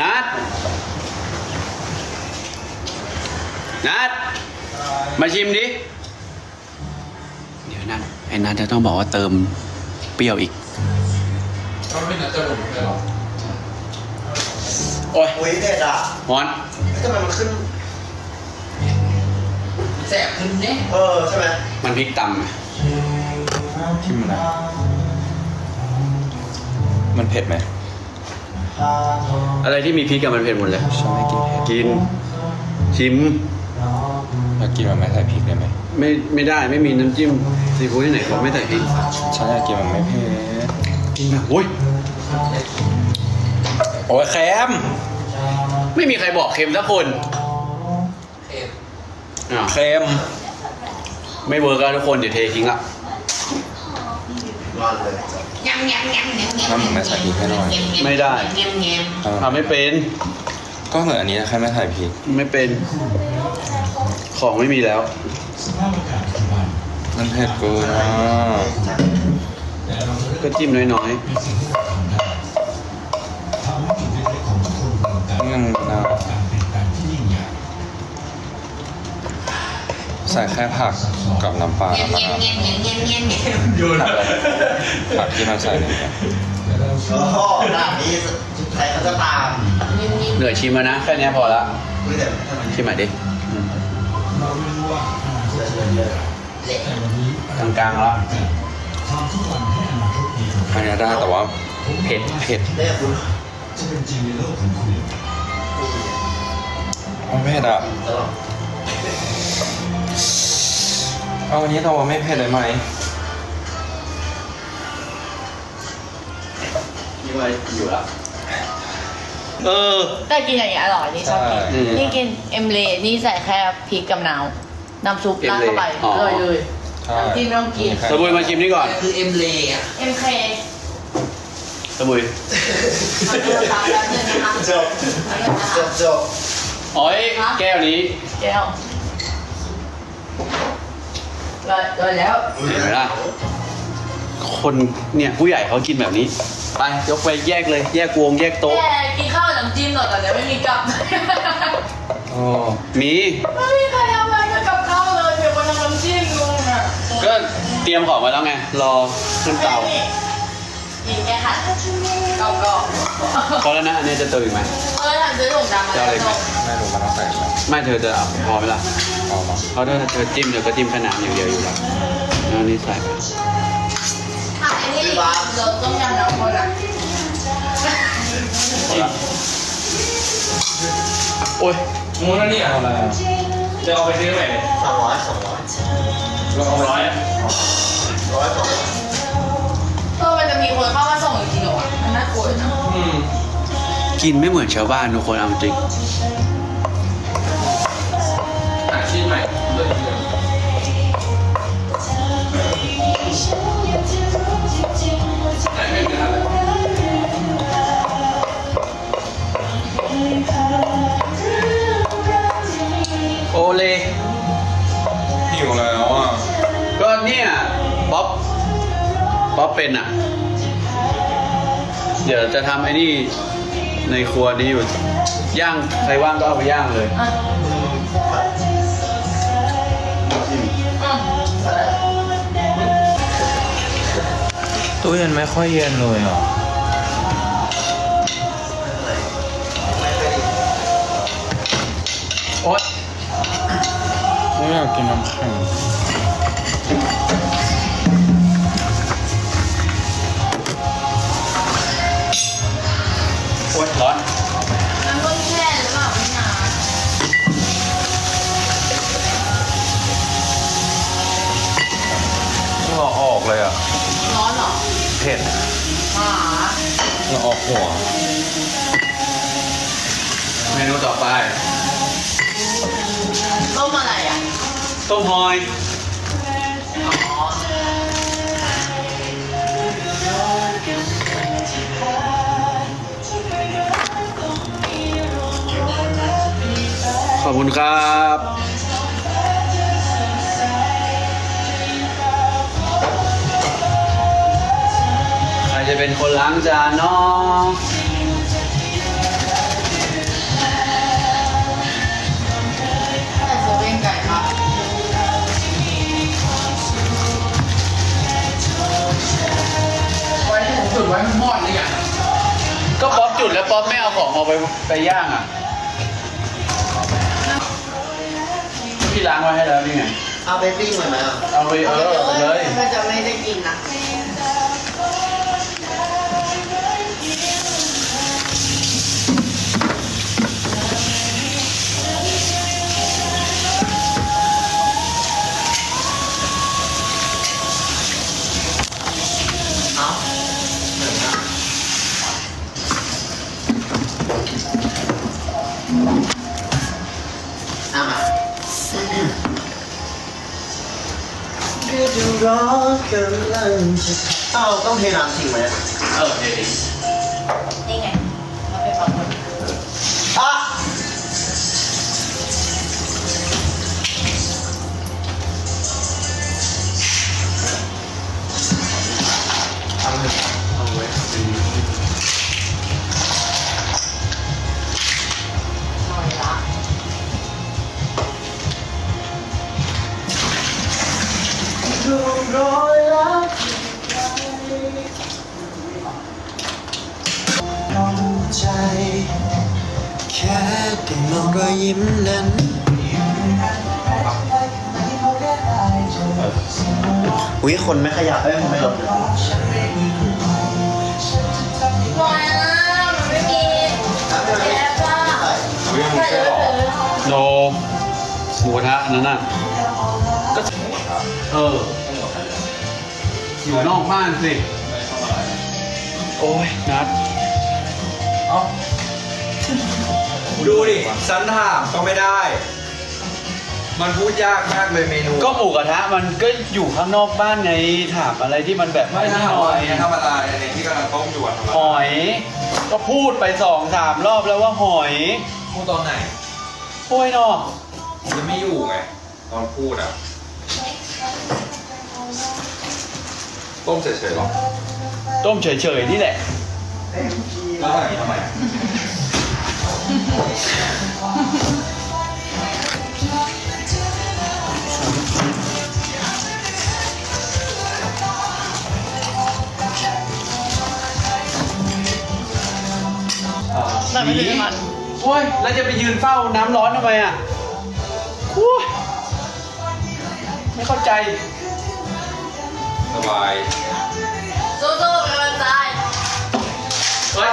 นัดนัดมาชิมดิ เดี๋ยวนัดไอ้นัดจะต้องบอกว่าเติมเปรี้ยวอีกเขาไม่น่าจะหลงเลยหรอโอ้ยอุ้ยเด็ดอะร้อนทำไมมันขึ้นแสบขึ้นเนี่ยเออใช่ไหมมันพริกตำอะชิมนะมันเผ็ดไหม อะไรที่มีพริกกับมันเผ็ดหมดเลยฉันไม่กินเผ็ดกิน ชิมอยากกินแบบไม่ใส่พริกได้ไหมไม่ไม่ได้ไม่มีน้ำจิ้มซีฟู้ดที่ไหนเขาไม่ใส่พริกฉันอยากกินแบบไม่เผ็ดกินแบบโอ้ยโอ้ยเค็มไม่มีใครบอกเค็มสักคนเผ็ดอ่าวเค็มไม่ work แล้วทุกคนเดี๋ยวเททิ้งละ นอนเลยยำยำยำยำน้ำหมึกไม่ใส่พริกให้หน่อย ไม่ได้ยำยเออทำไม่เป็น ก็เหมือนอันนี้นะแค่ไม่ใส่พริก ไม่เป็น ของไม่มีแล้ว มันเผ็ดเกินอะก็จิ้มน้อยยั ใส่แค่ผักกับน้ำปลาแล้วำก็ยำน้ำยำยำยำยำยำโยนผักที่มันใส่เนี่ยโอ้โหหน้านี้ใครเขาจะตามๆเหนื่อยชิมแล้วนะ แค่เนี้ยพอละอุ้ยแต่ทำไมชิมใหม่ดิอืมเละกลางๆแล้วอันนี้ได้แต่ว่าเผ็ดเผ็ดเรียกคุณไม่เผ็ดอะ เอาอันนี้แต่ว่าไม่เผ็ดเลยไหมนี่ไว้อยู่ละเออ แต่กินอย่างนี้ยอร่อยนี่ชอบกิน ใช่ นี่กินเอ็มเลนี่ใส่แค่พริกกับน้ำน้ำซุปราดเข้าไปเลยเลยใช่น้ำจิ้มไม่ต้องกินแค่สบุยมาชิมนี่ก่อน คือเอ็มเลอะเอ็มเคสบุยขอโทษครับแป๊บนึงนะคะจบจบจบอ๋อยแก้วนี้ แก้ว เลยเลยแล้วเห็นไหมล่ะคนเนี่ยผู้ใหญ่เขากินแบบนี้ ไปยกไปแยกเลย แยกวงแยกโต๊ะแกกินข้าวกับน้ำจิ้มหน่อยแต่เดี๋ยวไม่มีกับโอ้มีไม่มีใครทำอะไรกับข้าวเลยเดี๋ยวมาทำน้ำจิ้มงงอะก็เตรียมของไว้แล้วไงรอขึ้นเตากินแค่ขัดเกาเกาพอแล้วนะอันนี้จะเติมอีกไหมเออทำซื้อถุงดำมาจะเอาอะไรแล้วไหมไม่รู้มันต้องใส่อะไรไม่เธอจะเอาพอไหมล่ะ เอามาเพราถ้าเธอจิ้มเดี๋ยวก็จิ้มแค่น้ำอย่างเดียวอยู่แล้วแล้วอันนี้ใส่ไปอะไอ้นี่รสต้มยำน้ำข้นอะพอละโอ้ยมูนั่นนี่อะเอาอะไรอะจะเอาไปซื้อไหนสองร้อยสองร้อยเราเอาร้อยอะร้อยสองร้อยเออมันจะมีคนเข้ามาส่งจริงๆเหรอวะมันน่ากลัวนะอืมกินไม่เหมือนชาวบ้านทุกคนเอาจริง เนี่ยป๊อปป๊อปเป็นอะ เดี๋ยวจะทำไอ้นี่ในครัวนี้อยู่ย่างใครว่างก็เอาไปย่างเลยอะอืมตู้เย็นไม่ค่อยเย็นเลยอะโอ๊ยไม่อยากกินน้ำแข็ง เหงื่อออกเลยอะ ร้อนเหรอเผ็ดหาเหงื่อออกหัว เมนูต่อไป ต้มอะไรอะ ต้มหอย อ๋อ ขอบคุณครับ เป็นคนล้างจานเนาะแต่ไว้ที่ผมจุดไว้มัมอดเลยอะก็ป๊อปจุดแล้วป๊อปไม่เอาของเอาไปไปย่างอะพี่ล้างไว้ให้แล้วนี่ไงเอาไปปิ้งเหมือนไหมอะเอาไปเออเลย ก็จะไม่ได้กินนะ กำลังจะเอ้าต้องเทน้ำทิ้งไหมอะเออเดี๋ยวดินี่ไง ใจ แค่ได้มองรอยยิ้มนั้นอุ้ยคนไม่ขยับเอ้ยไม่ลดหน่อยอะมันไม่มีแอปอะใส่เลยโนหมูกระทะนั่นน่ะก็เออ อยู่นอกบ้านสิ โอ้ยนัด ดูดิสันถามก็ไม่ได้ มันพูดยากมากเลยเมนูก็หมูกระทะมันก็อยู่ข้างนอกบ้านไงถามอะไรที่มันแบบไม่นิดถามหน่อว่ายอันนี้ทำอะไรอันนี้ที่กำลังต้มอยู่อะทำอะไรหอย ก็พูดไปสองสามรอบแล้วว่าหอยพูดตอนไหนโอ้ยเนาะจะไม่อยู่ไงตอนพูดอะต้มเฉยๆหรอต้มเฉยๆนี่แหละ แล้วแบบนี้ทำไมอะแต่ไม่ถึงมันโอ้ยแล้วจะไปยืนเฝ้าน้ำร้อนทำไมอะโอ้ยไม่เข้าใจ สบาย เฮ้